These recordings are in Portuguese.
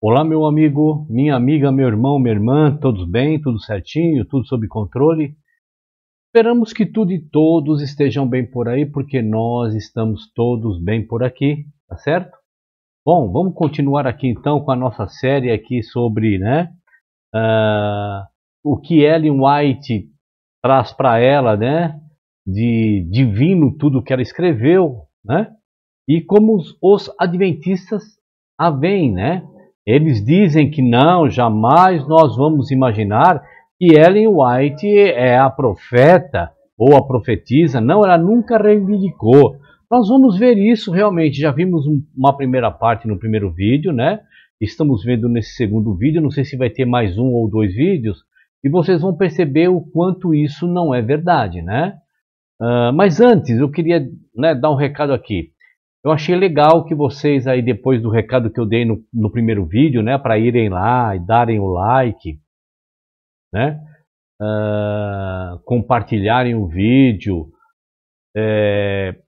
Olá, meu amigo, minha amiga, meu irmão, minha irmã, todos bem, tudo certinho, tudo sob controle? Esperamos que tudo e todos estejam bem por aí, porque nós estamos todos bem por aqui, tá certo? Bom, vamos continuar aqui então com a nossa série aqui sobre, né, uh, o que Ellen White traz para ela, né, de divino tudo que ela escreveu, né, e como os, os adventistas a veem, né, eles dizem que não, jamais nós vamos imaginar que Ellen White é a profeta ou a profetisa. Não, ela nunca reivindicou. Nós vamos ver isso realmente. Já vimos uma primeira parte no primeiro vídeo, né? Estamos vendo nesse segundo vídeo. Não sei se vai ter mais um ou dois vídeos. E vocês vão perceber o quanto isso não é verdade, né? Uh, mas antes, eu queria né, dar um recado aqui. Eu achei legal que vocês aí, depois do recado que eu dei no, no primeiro vídeo, né, para irem lá e darem o like, né, uh, compartilharem o vídeo, é,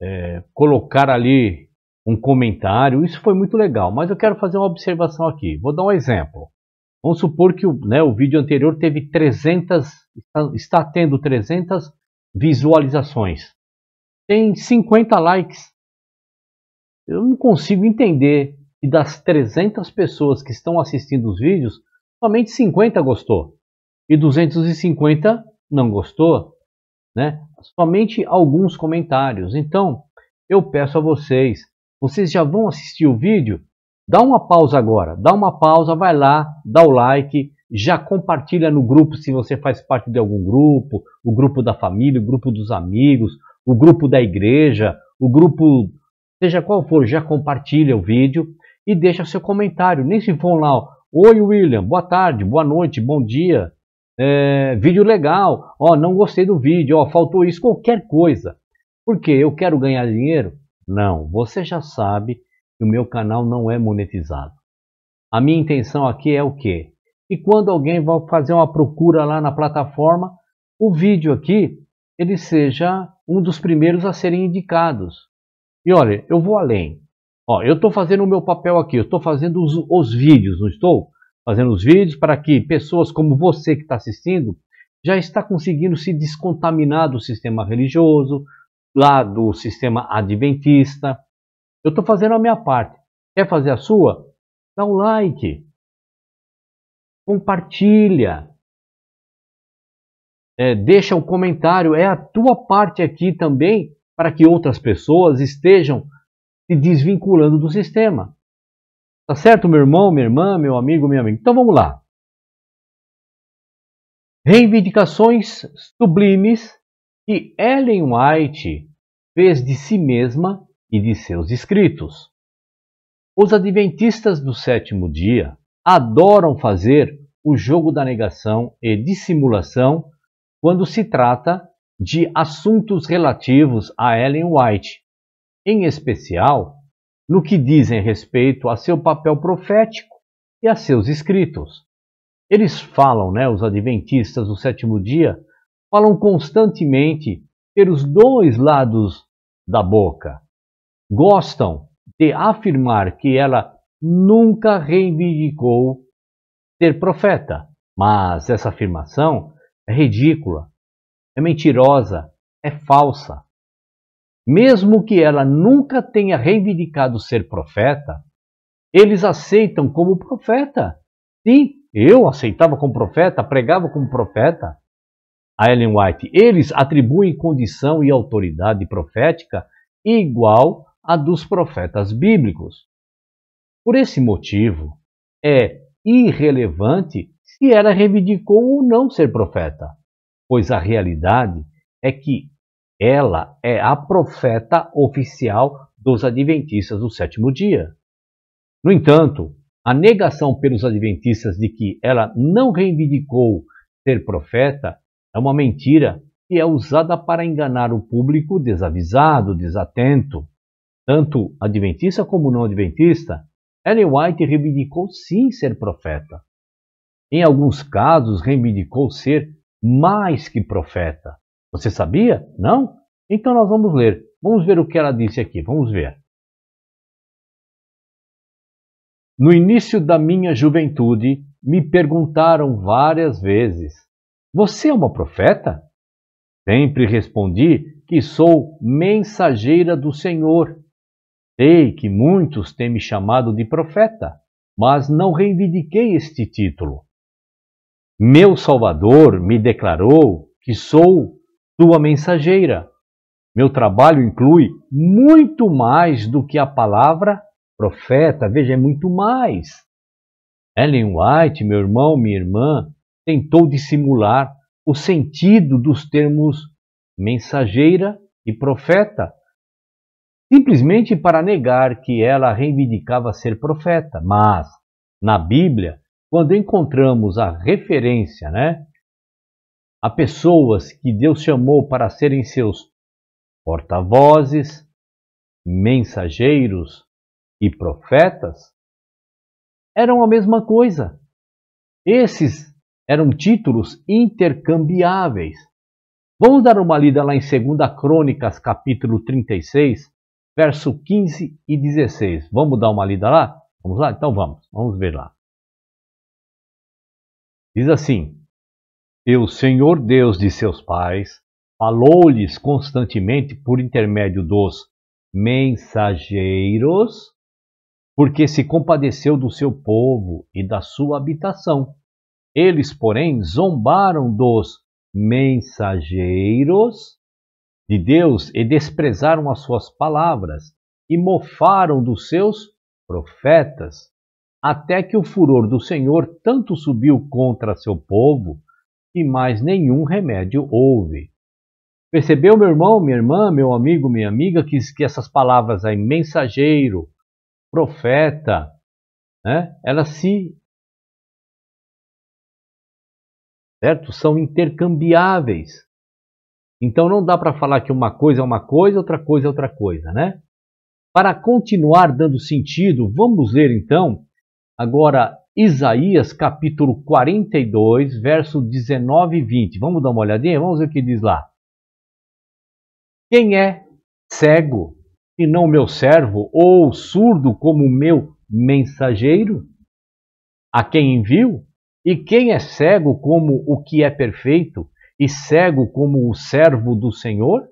é, colocar ali um comentário, isso foi muito legal. Mas eu quero fazer uma observação aqui. Vou dar um exemplo. Vamos supor que o, né, o vídeo anterior teve 300, está, está tendo 300 visualizações. Tem 50 likes. Eu não consigo entender que das 300 pessoas que estão assistindo os vídeos, somente 50 gostou e 250 não gostou, né? Somente alguns comentários. Então, eu peço a vocês, vocês já vão assistir o vídeo? Dá uma pausa agora, dá uma pausa, vai lá, dá o like, já compartilha no grupo se você faz parte de algum grupo, o grupo da família, o grupo dos amigos, o grupo da igreja, o grupo seja qual for, já compartilha o vídeo e deixa seu comentário. Nem se for lá, oi William, boa tarde, boa noite, bom dia, é, vídeo legal, ó, não gostei do vídeo, ó, faltou isso, qualquer coisa. Porque eu quero ganhar dinheiro? Não, você já sabe que o meu canal não é monetizado. A minha intenção aqui é o quê? E quando alguém vai fazer uma procura lá na plataforma, o vídeo aqui ele seja um dos primeiros a serem indicados. E olha, eu vou além. Ó, eu estou fazendo o meu papel aqui, eu estou fazendo os, os vídeos, não estou? Fazendo os vídeos para que pessoas como você que está assistindo já está conseguindo se descontaminar do sistema religioso, lá do sistema adventista. Eu estou fazendo a minha parte. Quer fazer a sua? Dá um like. Compartilha. É, deixa um comentário. É a tua parte aqui também para que outras pessoas estejam se desvinculando do sistema. Tá certo, meu irmão, minha irmã, meu amigo, minha amiga? Então vamos lá. Reivindicações sublimes que Ellen White fez de si mesma e de seus escritos. Os adventistas do sétimo dia adoram fazer o jogo da negação e dissimulação quando se trata de assuntos relativos a Ellen White, em especial no que dizem respeito a seu papel profético e a seus escritos. Eles falam, né, os adventistas do sétimo dia, falam constantemente pelos dois lados da boca. Gostam de afirmar que ela nunca reivindicou ser profeta, mas essa afirmação é ridícula é mentirosa, é falsa. Mesmo que ela nunca tenha reivindicado ser profeta, eles aceitam como profeta. Sim, eu aceitava como profeta, pregava como profeta. A Ellen White, eles atribuem condição e autoridade profética igual à dos profetas bíblicos. Por esse motivo, é irrelevante se ela reivindicou ou não ser profeta pois a realidade é que ela é a profeta oficial dos adventistas do sétimo dia. No entanto, a negação pelos adventistas de que ela não reivindicou ser profeta é uma mentira que é usada para enganar o público desavisado, desatento. Tanto adventista como não adventista, Ellen White reivindicou sim ser profeta. Em alguns casos, reivindicou ser mais que profeta. Você sabia? Não? Então nós vamos ler. Vamos ver o que ela disse aqui. Vamos ver. No início da minha juventude, me perguntaram várias vezes: Você é uma profeta? Sempre respondi que sou mensageira do Senhor. Sei que muitos têm me chamado de profeta, mas não reivindiquei este título. Meu Salvador me declarou que sou tua mensageira. Meu trabalho inclui muito mais do que a palavra profeta, veja, é muito mais. Ellen White, meu irmão, minha irmã, tentou dissimular o sentido dos termos mensageira e profeta, simplesmente para negar que ela reivindicava ser profeta. Mas, na Bíblia, quando encontramos a referência né, a pessoas que Deus chamou para serem seus porta-vozes, mensageiros, e profetas eram a mesma coisa. Esses eram títulos intercambiáveis. Vamos dar uma lida lá em 2 Crônicas, capítulo 36, verso 15 e 16. Vamos dar uma lida lá? Vamos lá? Então vamos, vamos ver lá. Diz assim: E o Senhor Deus de seus pais falou-lhes constantemente por intermédio dos mensageiros porque se compadeceu do seu povo e da sua habitação. Eles, porém, zombaram dos mensageiros de Deus e desprezaram as suas palavras e mofaram dos seus profetas, até que o furor do Senhor tanto subiu contra seu povo que mais nenhum remédio houve. Percebeu, meu irmão, minha irmã, meu amigo, minha amiga, que, que essas palavras aí, mensageiro, profeta, né? elas se certo? São intercambiáveis. Então não dá para falar que uma coisa é uma coisa, outra coisa é outra coisa, né? Para continuar dando sentido, vamos ler então agora Isaías capítulo 42, verso 19 e 20. Vamos dar uma olhadinha? Vamos ver o que diz lá. Quem é cego e não meu servo, ou surdo como meu mensageiro? A quem envio? E quem é cego como o que é perfeito, e cego como o servo do Senhor?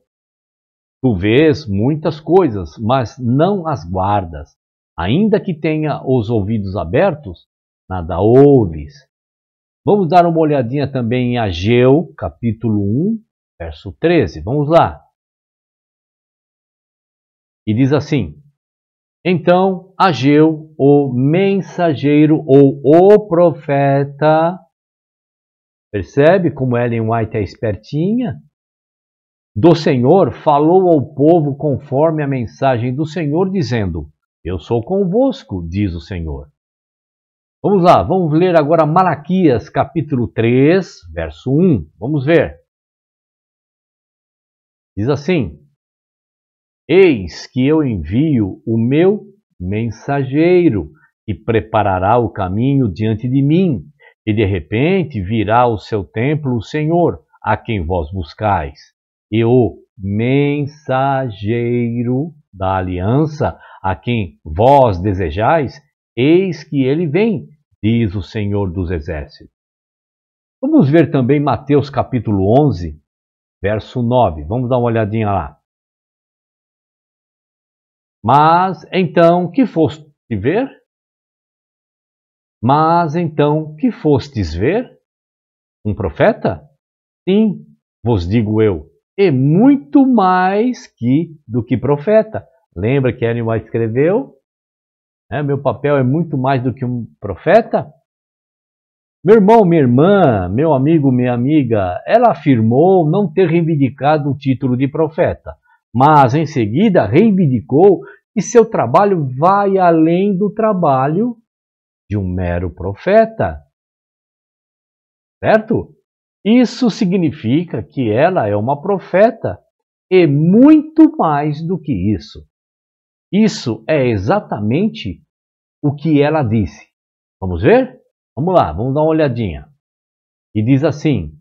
Tu vês muitas coisas, mas não as guardas. Ainda que tenha os ouvidos abertos, nada ouves. Vamos dar uma olhadinha também em Ageu, capítulo 1, verso 13. Vamos lá. E diz assim: Então Ageu, o mensageiro ou o profeta, percebe como Ellen White é espertinha? Do Senhor falou ao povo conforme a mensagem do Senhor, dizendo: Eu sou convosco, diz o Senhor. Vamos lá, vamos ler agora Malaquias capítulo 3, verso 1. Vamos ver. Diz assim: Eis que eu envio o meu mensageiro, e preparará o caminho diante de mim. E de repente virá ao seu templo o Senhor, a quem vós buscais, e o mensageiro da aliança, a quem vós desejais, eis que ele vem, diz o Senhor dos Exércitos. Vamos ver também Mateus capítulo 11, verso 9. Vamos dar uma olhadinha lá. Mas então que foste ver? Mas então que fostes ver? Um profeta? Sim, vos digo eu, e muito mais que do que profeta. Lembra que Ellen White escreveu? É, meu papel é muito mais do que um profeta? Meu irmão, minha irmã, meu amigo, minha amiga, ela afirmou não ter reivindicado o título de profeta, mas em seguida reivindicou que seu trabalho vai além do trabalho de um mero profeta. Certo? Isso significa que ela é uma profeta e muito mais do que isso. Isso é exatamente o que ela disse. Vamos ver? Vamos lá, vamos dar uma olhadinha. E diz assim: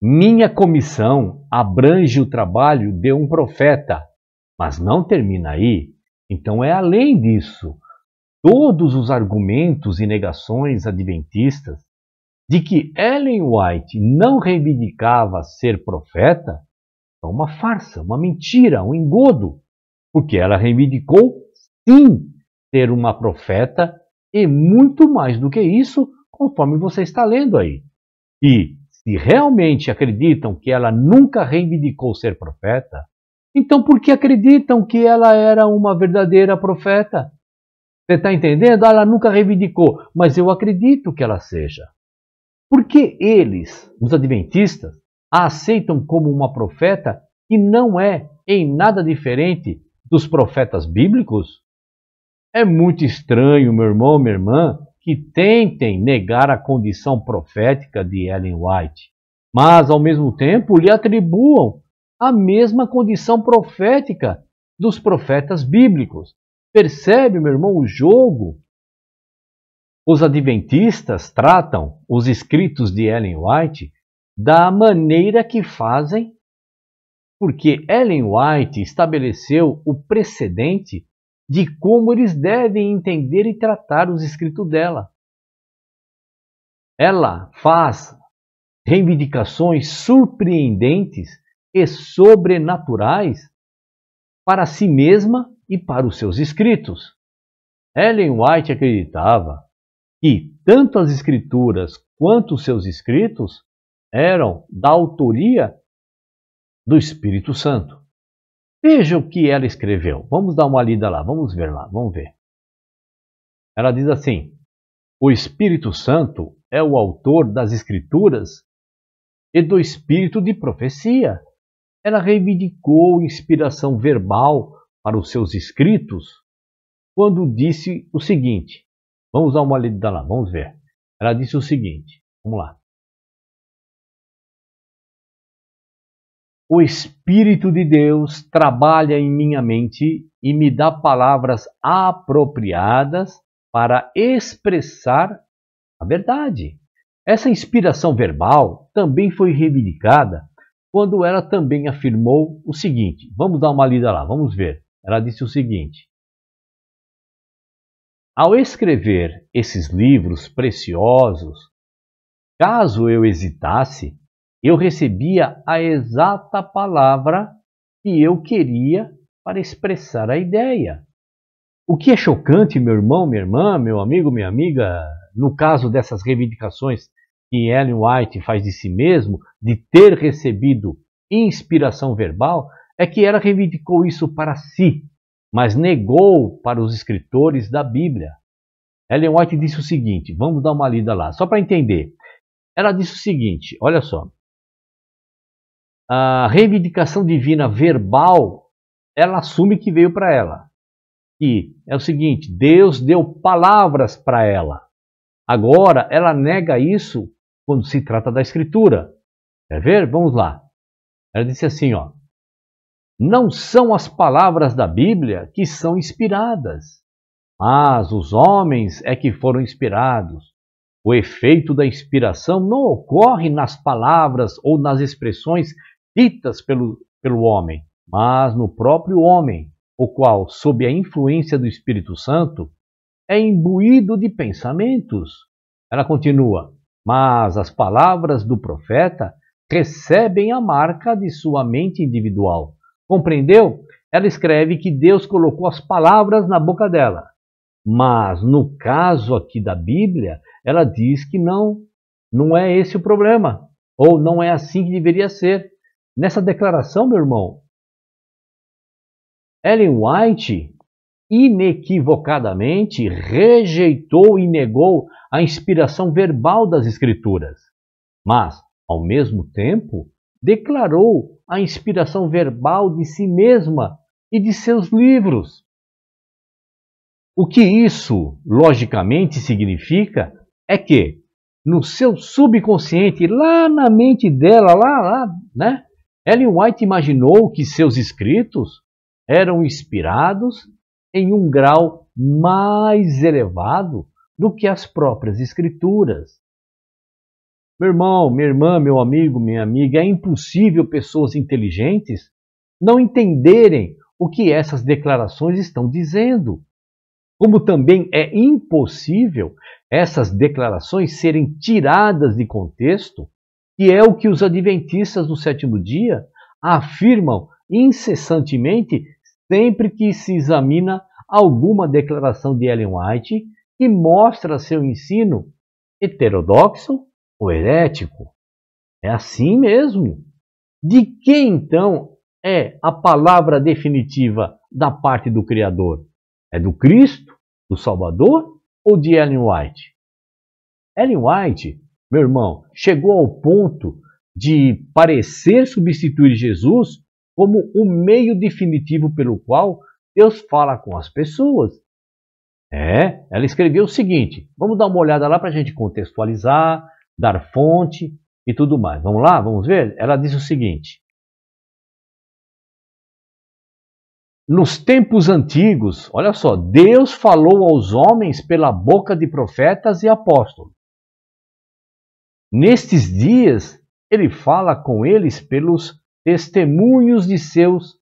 Minha comissão abrange o trabalho de um profeta, mas não termina aí. Então é além disso. Todos os argumentos e negações adventistas de que Ellen White não reivindicava ser profeta são uma farsa, uma mentira, um engodo, porque ela reivindicou sim ser uma profeta e muito mais do que isso, conforme você está lendo aí. E se realmente acreditam que ela nunca reivindicou ser profeta, então por que acreditam que ela era uma verdadeira profeta? Você está entendendo? Ela nunca reivindicou, mas eu acredito que ela seja. Porque eles, os adventistas, a aceitam como uma profeta que não é em nada diferente dos profetas bíblicos? É muito estranho, meu irmão, minha irmã, que tentem negar a condição profética de Ellen White, mas ao mesmo tempo lhe atribuam a mesma condição profética dos profetas bíblicos. Percebe, meu irmão, o jogo? Os adventistas tratam os escritos de Ellen White da maneira que fazem, porque Ellen White estabeleceu o precedente de como eles devem entender e tratar os escritos dela. Ela faz reivindicações surpreendentes e sobrenaturais para si mesma e para os seus escritos. Ellen White acreditava que tanto as escrituras quanto os seus escritos eram da autoria do Espírito Santo. Veja o que ela escreveu. Vamos dar uma lida lá, vamos ver lá, vamos ver. Ela diz assim: O Espírito Santo é o autor das Escrituras e do espírito de profecia. Ela reivindicou inspiração verbal para os seus escritos quando disse o seguinte: Vamos dar uma lida lá, vamos ver. Ela disse o seguinte: Vamos lá. O Espírito de Deus trabalha em minha mente e me dá palavras apropriadas para expressar a verdade. Essa inspiração verbal também foi reivindicada quando ela também afirmou o seguinte: vamos dar uma lida lá, vamos ver. Ela disse o seguinte: Ao escrever esses livros preciosos, caso eu hesitasse, eu recebia a exata palavra que eu queria para expressar a ideia. O que é chocante, meu irmão, minha irmã, meu amigo, minha amiga, no caso dessas reivindicações que Ellen White faz de si mesmo, de ter recebido inspiração verbal, é que ela reivindicou isso para si, mas negou para os escritores da Bíblia. Ellen White disse o seguinte: vamos dar uma lida lá, só para entender. Ela disse o seguinte: olha só a reivindicação divina verbal, ela assume que veio para ela. E é o seguinte: Deus deu palavras para ela. Agora, ela nega isso quando se trata da Escritura. Quer ver? Vamos lá. Ela disse assim: ó, não são as palavras da Bíblia que são inspiradas, mas os homens é que foram inspirados. O efeito da inspiração não ocorre nas palavras ou nas expressões ditas pelo, pelo homem, mas no próprio homem, o qual, sob a influência do Espírito Santo, é imbuído de pensamentos. Ela continua: Mas as palavras do profeta recebem a marca de sua mente individual. Compreendeu? Ela escreve que Deus colocou as palavras na boca dela. Mas no caso aqui da Bíblia, ela diz que não, não é esse o problema, ou não é assim que deveria ser. Nessa declaração, meu irmão, Ellen White inequivocadamente rejeitou e negou a inspiração verbal das Escrituras, mas, ao mesmo tempo, declarou a inspiração verbal de si mesma e de seus livros. O que isso, logicamente, significa é que, no seu subconsciente, lá na mente dela, lá, lá, né? Ellen White imaginou que seus escritos eram inspirados em um grau mais elevado do que as próprias escrituras. Meu irmão, minha irmã, meu amigo, minha amiga, é impossível pessoas inteligentes não entenderem o que essas declarações estão dizendo. Como também é impossível essas declarações serem tiradas de contexto, que é o que os adventistas do sétimo dia afirmam incessantemente sempre que se examina alguma declaração de Ellen White que mostra seu ensino heterodoxo ou herético. É assim mesmo. De quem então é a palavra definitiva da parte do Criador? É do Cristo, do Salvador ou de Ellen White? Ellen White, meu irmão, chegou ao ponto de parecer substituir Jesus como o meio definitivo pelo qual Deus fala com as pessoas. É, ela escreveu o seguinte: vamos dar uma olhada lá para a gente contextualizar, dar fonte e tudo mais. Vamos lá, vamos ver? Ela diz o seguinte: Nos tempos antigos, olha só, Deus falou aos homens pela boca de profetas e apóstolos. Nestes dias, ele fala com eles pelos testemunhos de seus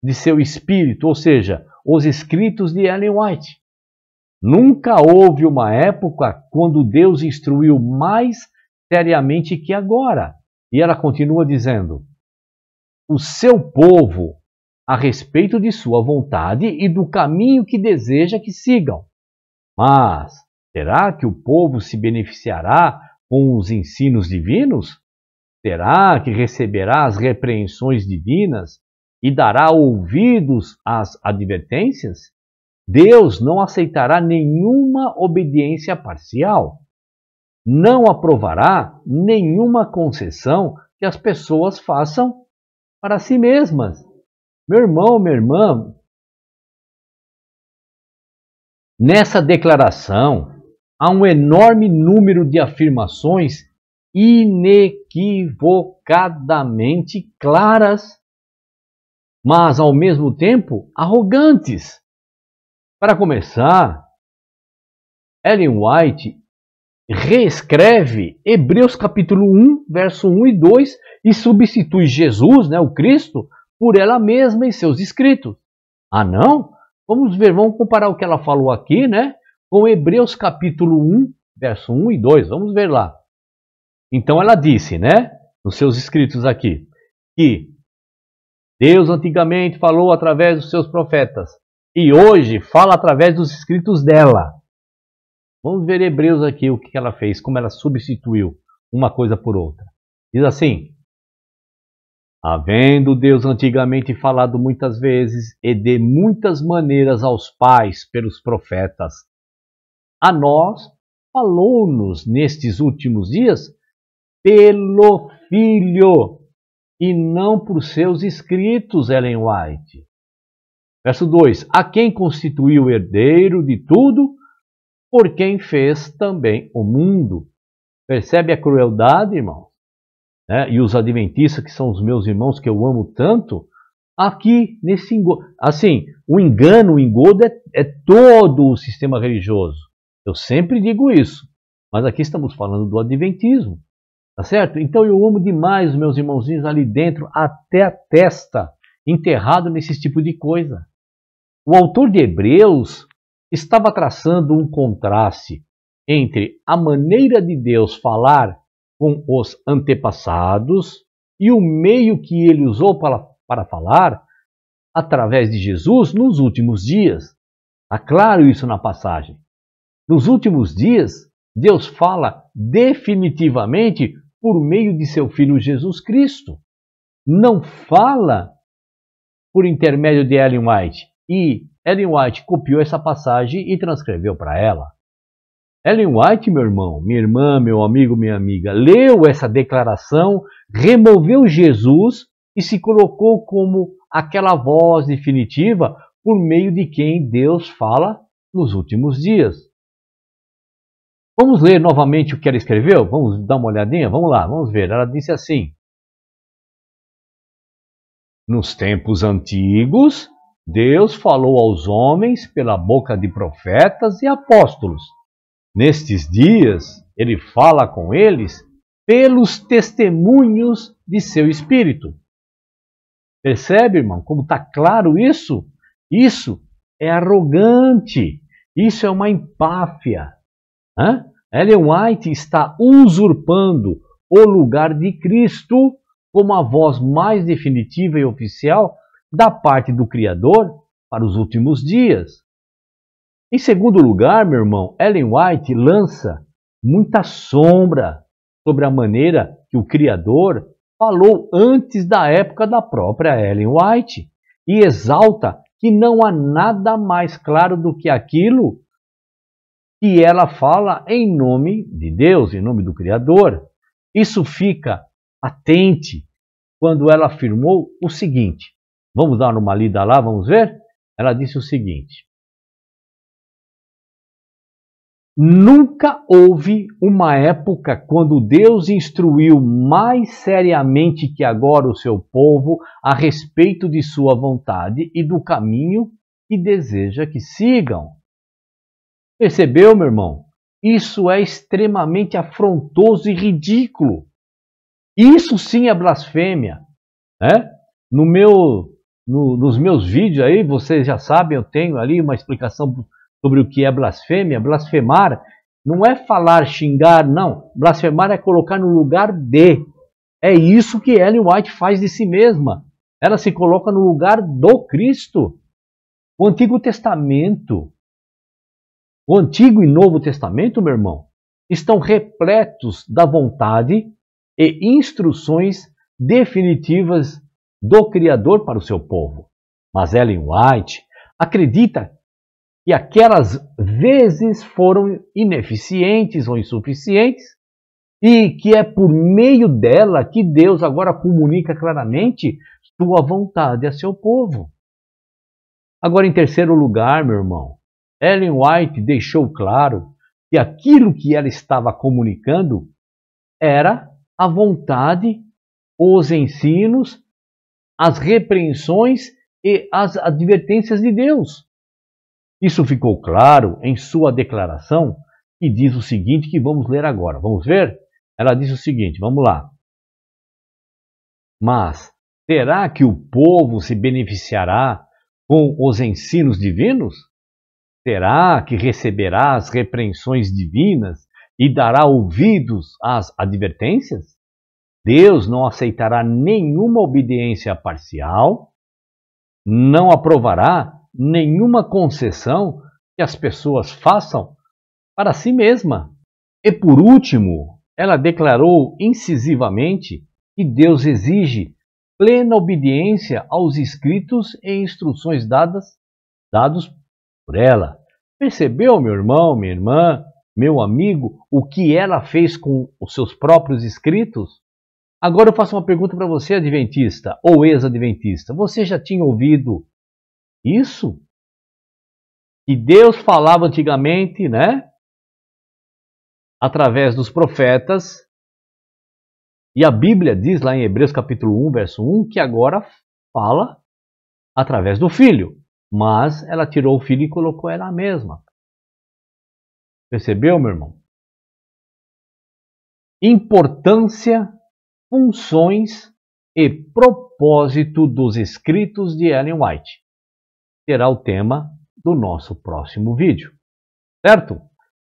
de seu espírito, ou seja, os escritos de Ellen White. Nunca houve uma época quando Deus instruiu mais seriamente que agora. E ela continua dizendo: o seu povo a respeito de sua vontade e do caminho que deseja que sigam. Mas será que o povo se beneficiará com os ensinos divinos? Será que receberá as repreensões divinas e dará ouvidos às advertências? Deus não aceitará nenhuma obediência parcial. Não aprovará nenhuma concessão que as pessoas façam para si mesmas. Meu irmão, minha irmã, nessa declaração há um enorme número de afirmações inequivocadamente claras, mas ao mesmo tempo arrogantes. Para começar, Ellen White reescreve Hebreus capítulo 1, verso 1 e 2 e substitui Jesus, né, o Cristo, por ela mesma em seus escritos. Ah, não? Vamos ver, vamos comparar o que ela falou aqui, né? Com Hebreus capítulo 1, verso 1 e 2. Vamos ver lá. Então ela disse, né? Nos seus escritos aqui, que Deus antigamente falou através dos seus profetas e hoje fala através dos escritos dela. Vamos ver Hebreus aqui o que ela fez, como ela substituiu uma coisa por outra. Diz assim: Havendo Deus antigamente falado muitas vezes e de muitas maneiras aos pais pelos profetas, a nós falou-nos nestes últimos dias pelo Filho e não por seus escritos, Ellen White. Verso 2: A quem constituiu herdeiro de tudo, por quem fez também o mundo. Percebe a crueldade, irmão? né, e os adventistas, que são os meus irmãos que eu amo tanto, aqui nesse engodo. Assim, o engano, o engodo é, é todo o sistema religioso. Eu sempre digo isso. Mas aqui estamos falando do adventismo. Tá certo? Então eu amo demais meus irmãozinhos ali dentro, até a testa, enterrado nesse tipo de coisa. O autor de Hebreus estava traçando um contraste entre a maneira de Deus falar com os antepassados e o meio que ele usou para, para falar através de Jesus nos últimos dias. Está claro isso na passagem. Nos últimos dias, Deus fala definitivamente por meio de seu Filho Jesus Cristo. Não fala por intermédio de Ellen White. E Ellen White copiou essa passagem e transcreveu para ela. Ellen White, meu irmão, minha irmã, meu amigo, minha amiga, leu essa declaração, removeu Jesus e se colocou como aquela voz definitiva por meio de quem Deus fala nos últimos dias. Vamos ler novamente o que ela escreveu? Vamos dar uma olhadinha? Vamos lá, vamos ver. Ela disse assim: Nos tempos antigos, Deus falou aos homens pela boca de profetas e apóstolos Nestes dias, ele fala com eles pelos testemunhos de seu espírito. Percebe, irmão, como está claro isso? Isso é arrogante. Isso é uma empáfia. Hã? Ellen White está usurpando o lugar de Cristo como a voz mais definitiva e oficial da parte do Criador para os últimos dias. Em segundo lugar, meu irmão, Ellen White lança muita sombra sobre a maneira que o Criador falou antes da época da própria Ellen White e exalta que não há nada mais claro do que aquilo que ela fala em nome de Deus, em nome do Criador. Isso fica atente quando ela afirmou o seguinte. Vamos dar uma lida lá, vamos ver? Ela disse o seguinte: Nunca houve uma época quando Deus instruiu mais seriamente que agora o seu povo a respeito de sua vontade e do caminho que deseja que sigam. Percebeu, meu irmão? Isso é extremamente afrontoso e ridículo. Isso sim é blasfêmia. Né? No meu, no, nos meus vídeos aí, vocês já sabem, eu tenho ali uma explicação sobre o que é blasfêmia. Blasfemar não é falar, xingar, não. Blasfemar é colocar no lugar de. É isso que Ellen White faz de si mesma. Ela se coloca no lugar do Cristo. O Antigo Testamento o Antigo e Novo Testamento, meu irmão, estão repletos da vontade e instruções definitivas do Criador para o seu povo. Mas Ellen White acredita que aquelas vezes foram ineficientes ou insuficientes e que é por meio dela que Deus agora comunica claramente sua vontade a seu povo. Agora, em terceiro lugar, meu irmão, Ellen White deixou claro que aquilo que ela estava comunicando era a vontade, os ensinos, as repreensões e as advertências de Deus. Isso ficou claro em sua declaração, que diz o seguinte que vamos ler agora. Vamos ver? Ela diz o seguinte, vamos lá. Mas será que o povo se beneficiará com os ensinos divinos? Será que receberá as repreensões divinas e dará ouvidos às advertências? Deus não aceitará nenhuma obediência parcial, não aprovará nenhuma concessão que as pessoas façam para si mesma. E por último, ela declarou incisivamente que Deus exige plena obediência aos escritos e instruções dadas dados por ela. Percebeu, meu irmão, minha irmã, meu amigo, o que ela fez com os seus próprios escritos? Agora eu faço uma pergunta para você, adventista ou ex-adventista. Você já tinha ouvido isso? Que Deus falava antigamente, né? Através dos profetas. E a Bíblia diz lá em Hebreus capítulo 1, verso 1, que agora fala através do Filho. Mas ela tirou o filho e colocou ela mesma. Percebeu, meu irmão? Importância, funções e propósito dos escritos de Ellen White. Será o tema do nosso próximo vídeo. Certo?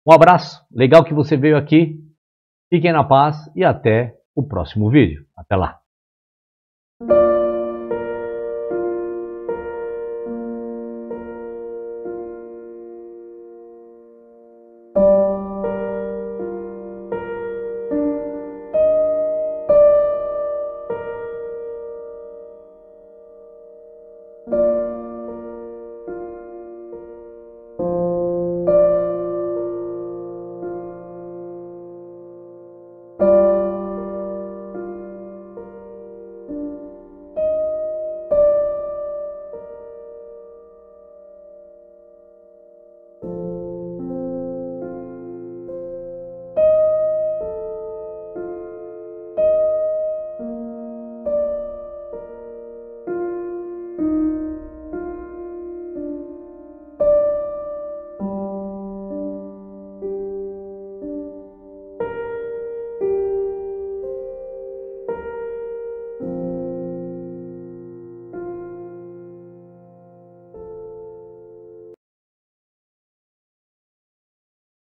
Um abraço, legal que você veio aqui. Fiquem na paz e até o próximo vídeo. Até lá.